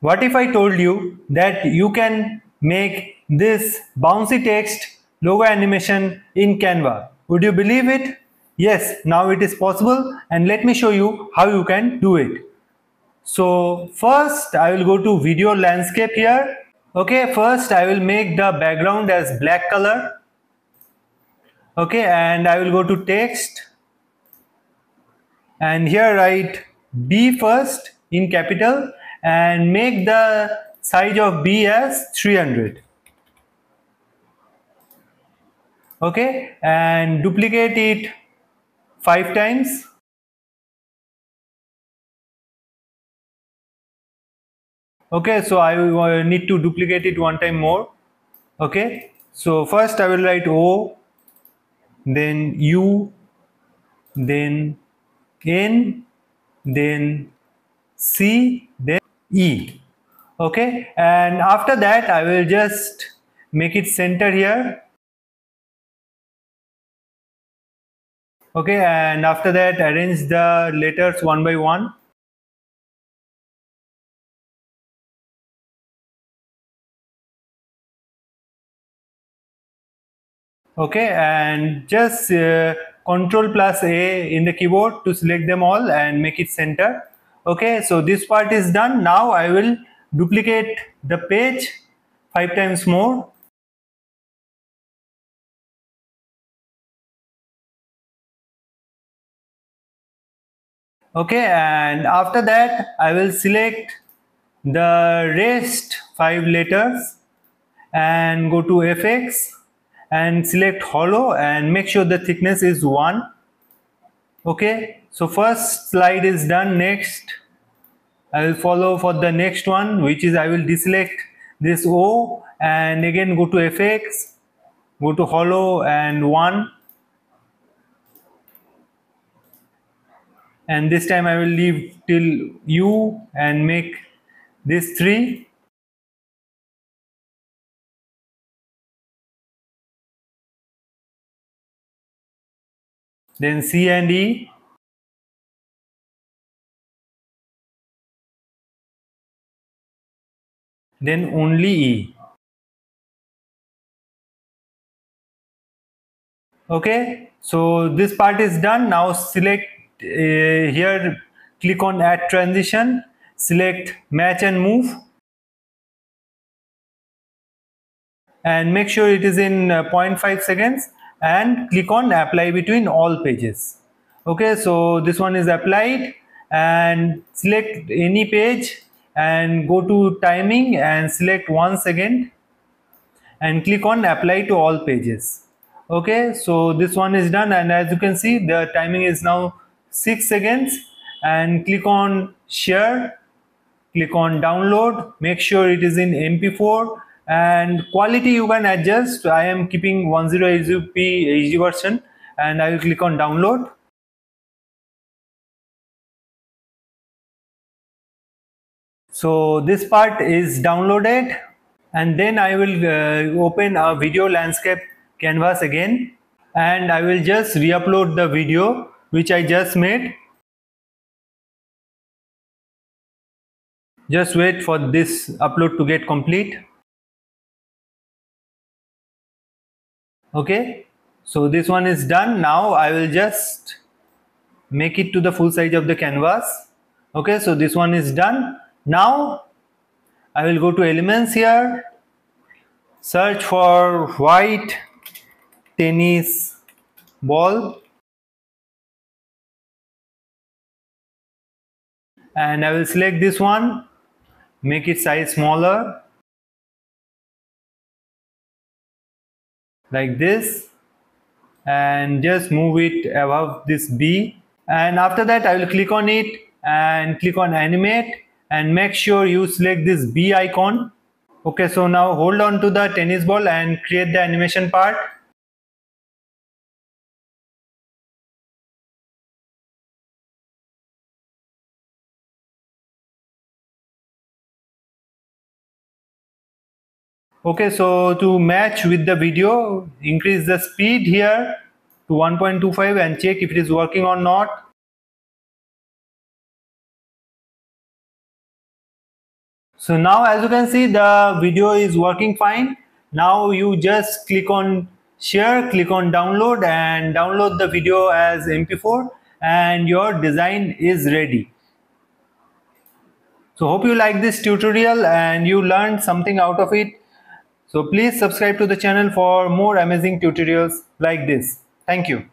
What if I told you that you can make this bouncy text logo animation in Canva? Would you believe it? Yes, now it is possible and let me show you how you can do it. So first I will go to video landscape here. Okay, first I will make the background as black color. Okay, and I will go to text and here write B first in capital and make the size of B as 300 okay? And duplicate it five times. Okay? So I uh, need to duplicate it one time more. Okay? So first I will write O then U then N then C then E okay? And after that I will just make it center here. Okay? And after that arrange the letters one by one. Okay? And just uh, control plus a in the keyboard to select them all and make it center okay so this part is done. Now i will duplicate the page five times more. Okay and after that i will select the rest five letters and go to fx and select hollow and make sure the thickness is 1 okay so first slide is done next. I will follow for the next one which is I will deselect this O and again go to FX go to hollow and 1 and this time I will leave till U and make this 3 then C and E then only E. Okay so this part is done. Now select uh, here click on add transition. Select match and move. And make sure it is in uh, 0.5 seconds and click on apply between all pages. Okay so this one is applied and select any page and go to timing and select one second and click on apply to all pages. Okay so this one is done and as you can see the timing is now six seconds and click on share click on download. Make sure it is in mp4 and quality you can adjust. I am keeping 1080p hd version and i will click on download. So this part is downloaded and then i will uh, open a video landscape canvas again and i will just re-upload the video which i just made. Just wait for this upload to get complete okay? So this one is done. Now I will just make it to the full size of the canvas. Okay? So this one is done. Now I will go to elements here. Search for white tennis ball. And I will select this one. Make it size smaller like this and just move it above this B. And after that I will click on it and click on animate and make sure you select this B icon. Okay so now hold on to the tennis ball and create the animation part okay so to match with the video increase the speed here to 1.25 and check if it is working or not. So now as you can see the video is working fine. Now you just click on share click on download and download the video as mp4 and your design is ready. So hope you like this tutorial and you learned something out of it so please subscribe to the channel for more amazing tutorials like this. Thank you